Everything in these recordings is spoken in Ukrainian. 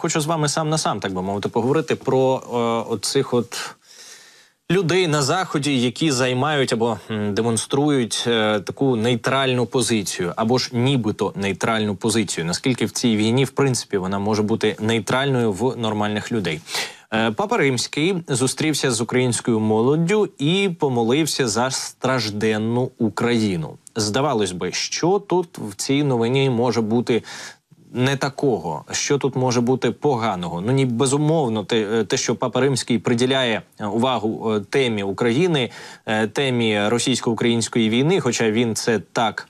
Хочу з вами сам на сам, так би мовити, поговорити про е, оцих от людей на заході, які займають або демонструють е, таку нейтральну позицію, або ж нібито нейтральну позицію. Наскільки в цій війні, в принципі, вона може бути нейтральною в нормальних людей. Е, Папа Римський зустрівся з українською молоддю і помолився за стражденну Україну. Здавалось би, що тут в цій новині може бути не такого, що тут може бути поганого. Ну ні, безумовно, те, е, те, що Папа Римський приділяє е, увагу е, темі України, темі російсько-української війни, хоча він це так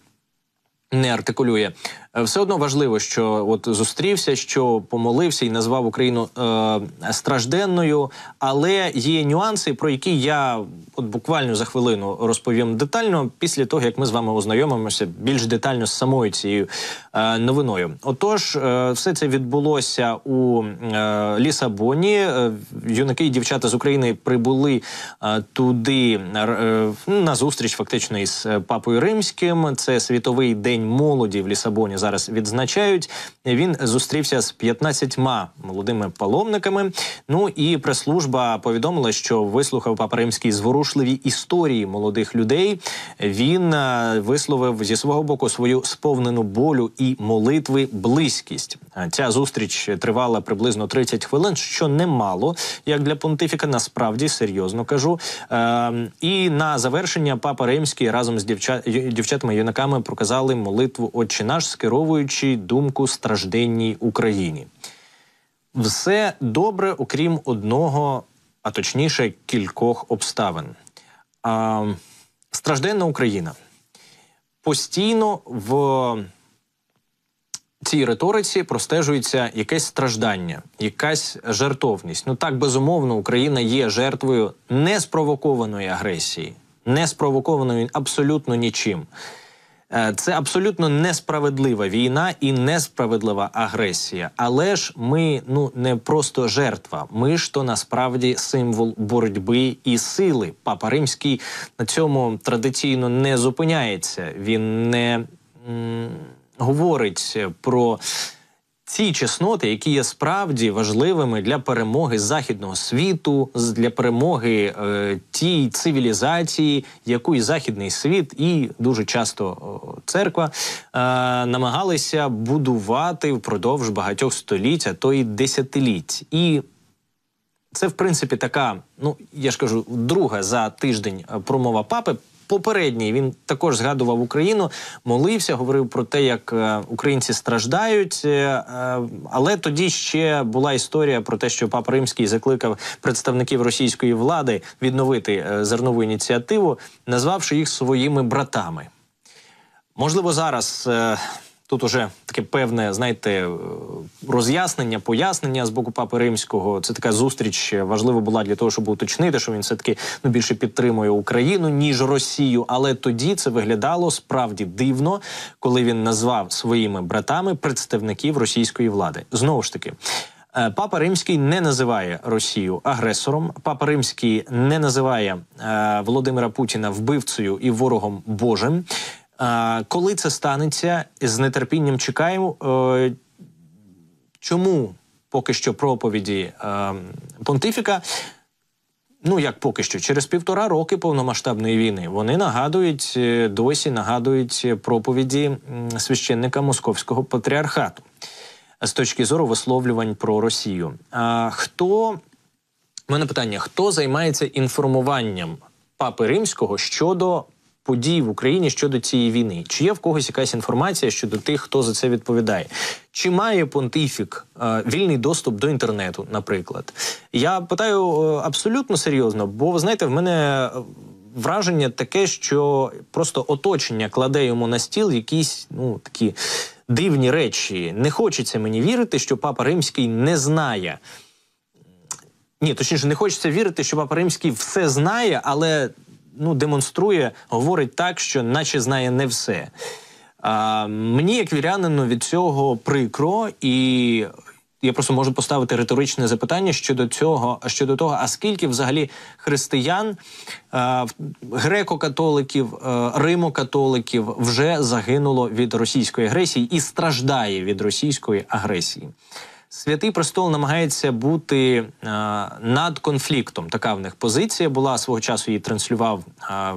не артикулює. Е, Все одно важливо, що от зустрівся, що помолився і назвав Україну е, стражденною, але є нюанси, про які я от буквально за хвилину розповім детально після того, як ми з вами ознайомимося більш детально з самою цією е, новиною. Отож, е, все це відбулося у е, Лісабоні. Е, юнаки і дівчата з України прибули е, туди е, на зустріч фактично із е, папою римським. Це світовий день молоді в Лісабоні. Зараз відзначають. Він зустрівся з 15 молодими паломниками. Ну і прес-служба повідомила, що вислухав папа римський зворушливі історії молодих людей. Він е, висловив зі свого боку свою сповнену болю і молитви близькість. Е, Ця зустріч тривала приблизно 30 хвилин, що немало, як для понтифіка. Насправді серйозно кажу. Е, і на завершення папа римський разом з дівча... дівчатами юнаками проказали молитву «Отче наш, скеровуючи думку стражденній Україні. Все добре, окрім одного, а точніше кількох обставин. А, стражденна Україна постійно в цій риториці простежується якесь страждання, якась жертовність. Ну так безумовно, Україна є жертвою неспровокованої агресії, не спровокованої абсолютно нічим. Е, Це абсолютно несправедлива війна і несправедлива агресія. Але ж ми ну не просто жертва. Ми ж то насправді символ боротьби і сили. Папа Римський на цьому традиційно не зупиняється. Він не м, говорить про ці чесноти, які є справді важливими для перемоги західного світу, для перемоги е, тій цивілізації, яку і західний світ, і дуже часто церква е, намагалися будувати впродовж багатьох століть, а то й десятиліть. І це, в принципі, така, ну я ж кажу, друга за тиждень е, промова папи. Попередній він також згадував Україну, молився, говорив про те, як е, українці страждають. е, е, але тоді ще була історія про те, що папа Римський закликав представників російської влади відновити зернову ініціативу, назвавши їх своїми братами. Можливо, зараз тут уже таке певне, знаєте, е, роз'яснення, пояснення з боку папи римського. Це така зустріч е, важлива була для того, щоб уточнити, що він все таки ну більше підтримує Україну ніж Росію. Але тоді це виглядало справді дивно, коли він назвав своїми братами представників російської влади. Знову ж таки. Е, Папа Римський не називає Росію агресором. Папа Римський не називає е, Володимира Путіна вбивцею і ворогом Божим. Коли це станеться, з нетерпінням чекаємо. Е, чому поки що проповіді е, понтифіка? Ну як поки що, через півтора роки повномасштабної війни вони нагадують е, досі нагадують проповіді священника московського патріархату з точки зору висловлювань про Росію. А хто у мене питання: хто займається інформуванням папи римського щодо подій в Україні щодо цієї війни? Чи є в когось якась інформація щодо тих, хто за це відповідає? Чи має понтифік е, вільний доступ до інтернету, наприклад? Я питаю е, абсолютно серйозно, бо ви знаєте, в мене. е, Враження таке, що просто оточення кладе йому на стіл якісь ну такі дивні речі. Не хочеться мені вірити, що папа римський не знає. Ні, точніше, не хочеться вірити, що папа римський все знає, але ну, демонструє, говорить так, що наче знає не все. А, мені, як вірянину, від цього прикро, і я просто можу поставити риторичне запитання щодо цього, щодо того, а скільки взагалі християн, греко-католиків, а, римо-католиків вже загинуло від російської агресії і страждає від російської агресії. Святий престол намагається бути е, над конфліктом. Така в них позиція була свого часу. Її транслював е,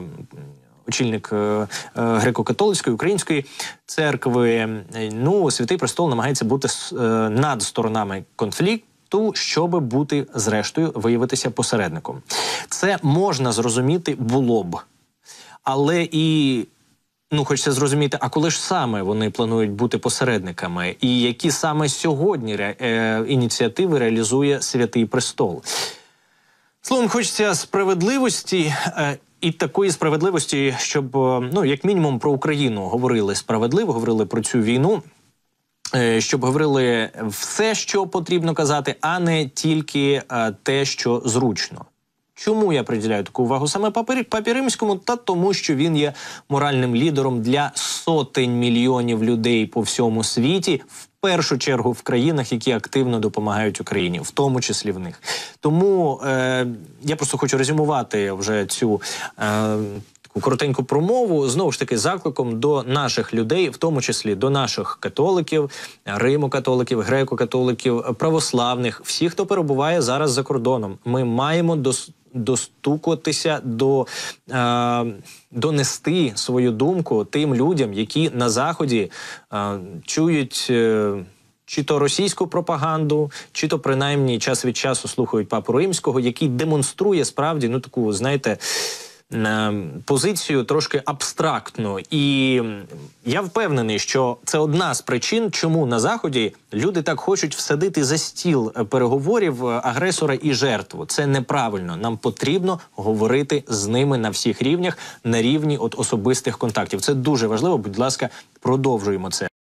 очільник е, е, греко-католицької української церкви. Ну, святий престол намагається бути е, над сторонами конфлікту, щоб бути зрештою виявитися посередником. Це можна зрозуміти було б, але і Ну, хочеться зрозуміти, а коли ж саме вони планують бути посередниками, і які саме сьогодні ре, е, ініціативи реалізує Святий Престол? Словом, хочеться справедливості. Е, і такої справедливості, щоб е, ну як мінімум про Україну говорили справедливо, говорили про цю війну. е, Щоб говорили все, що потрібно казати, а не тільки е, те, що зручно. Чому я приділяю таку увагу саме папі, римському? Та тому, що він є моральним лідером для сотень мільйонів людей по всьому світі, в першу чергу в країнах, які активно допомагають Україні, в тому числі в них. Тому е, я просто хочу резюмувати вже цю. Е, коротеньку промову знову ж таки закликом до наших людей, в тому числі до наших католиків, римокатоликів, греко-католиків, православних, всіх, хто перебуває зараз за кордоном. Ми маємо дос, достукатися до е, донести свою думку тим людям, які на заході е, чують. Е, чи то російську пропаганду, чи то принаймні час від часу слухають папу римського, який демонструє справді ну таку, знаєте, позицію трошки абстрактну. І я впевнений, що це одна з причин, чому на заході люди так хочуть всадити за стіл переговорів агресора і жертву. Це неправильно. Нам потрібно говорити з ними на всіх рівнях, на рівні от особистих контактів. Це дуже важливо. Будь ласка, продовжуємо це.